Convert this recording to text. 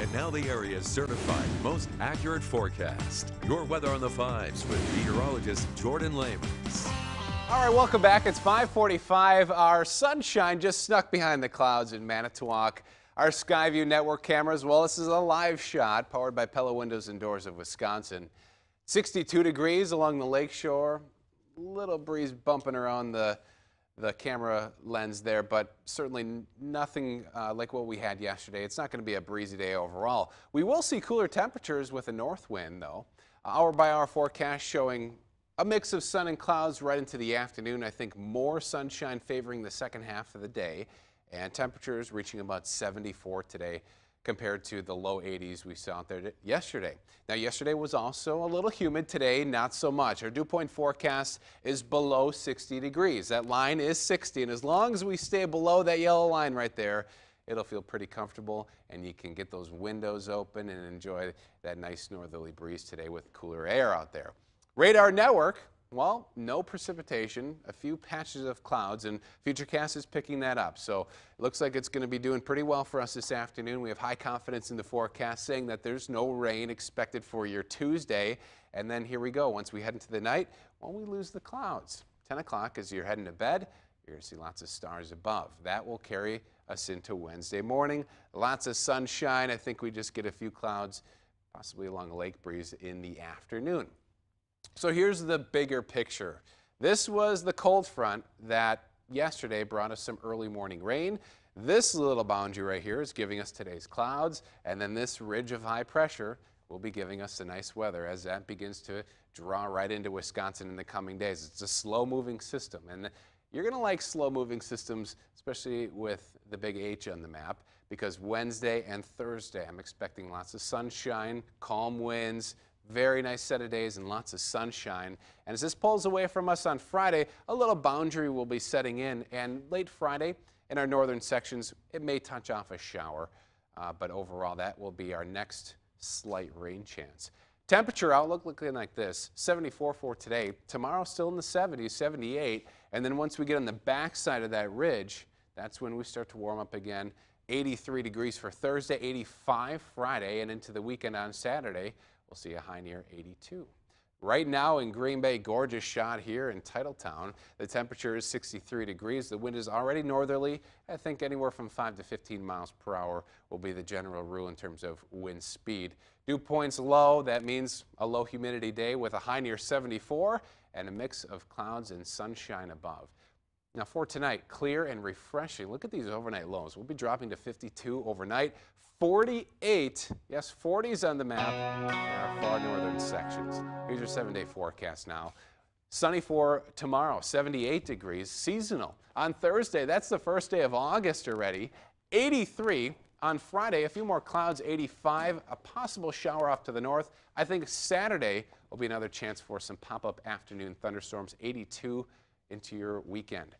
And now the area's certified most accurate forecast. Your weather on the fives with meteorologist Jordan Lamons. All right, welcome back. It's 545. Our sunshine just snuck behind the clouds in Manitowoc. Our Skyview network cameras, well, this is a live shot powered by Pella Windows and Doors of Wisconsin. 62 degrees along the lakeshore. Little breeze bumping around the the camera lens there, but certainly nothing uh, like what we had yesterday. It's not going to be a breezy day overall. We will see cooler temperatures with a north wind, though. Hour by hour forecast showing a mix of sun and clouds right into the afternoon. I think more sunshine favoring the second half of the day, and temperatures reaching about 74 today compared to the low 80s we saw out there yesterday. Now, yesterday was also a little humid. Today, not so much. Our dew point forecast is below 60 degrees. That line is 60, and as long as we stay below that yellow line right there, it'll feel pretty comfortable, and you can get those windows open and enjoy that nice northerly breeze today with cooler air out there. Radar Network well, no precipitation, a few patches of clouds, and Futurecast is picking that up. So it looks like it's going to be doing pretty well for us this afternoon. We have high confidence in the forecast saying that there's no rain expected for your Tuesday. And then here we go. Once we head into the night, well, we lose the clouds. 10 o'clock as you're heading to bed, you're going to see lots of stars above. That will carry us into Wednesday morning. Lots of sunshine. I think we just get a few clouds, possibly along a lake breeze in the afternoon. So here's the bigger picture. This was the cold front that yesterday brought us some early morning rain. This little boundary right here is giving us today's clouds, and then this ridge of high pressure will be giving us the nice weather as that begins to draw right into Wisconsin in the coming days. It's a slow moving system, and you're going to like slow moving systems, especially with the big H on the map, because Wednesday and Thursday I'm expecting lots of sunshine, calm winds, very nice set of days and lots of sunshine. And as this pulls away from us on Friday, a little boundary will be setting in. And late Friday, in our northern sections, it may touch off a shower. Uh, but overall, that will be our next slight rain chance. Temperature outlook looking like this 74 for today. Tomorrow, still in the 70s, 78. And then once we get on the backside of that ridge, that's when we start to warm up again. 83 degrees for Thursday, 85 Friday, and into the weekend on Saturday. We'll see a high near 82. Right now in Green Bay, gorgeous shot here in Titletown. The temperature is 63 degrees. The wind is already northerly. I think anywhere from 5 to 15 miles per hour will be the general rule in terms of wind speed. Dew points low. That means a low humidity day with a high near 74 and a mix of clouds and sunshine above. Now for tonight, clear and refreshing. Look at these overnight lows. We'll be dropping to 52 overnight. 48, yes, 40s on the map in our far northern sections. Here's your seven-day forecast now. Sunny for tomorrow, 78 degrees, seasonal. On Thursday, that's the first day of August already, 83. On Friday, a few more clouds, 85, a possible shower off to the north. I think Saturday will be another chance for some pop-up afternoon thunderstorms, 82 into your weekend.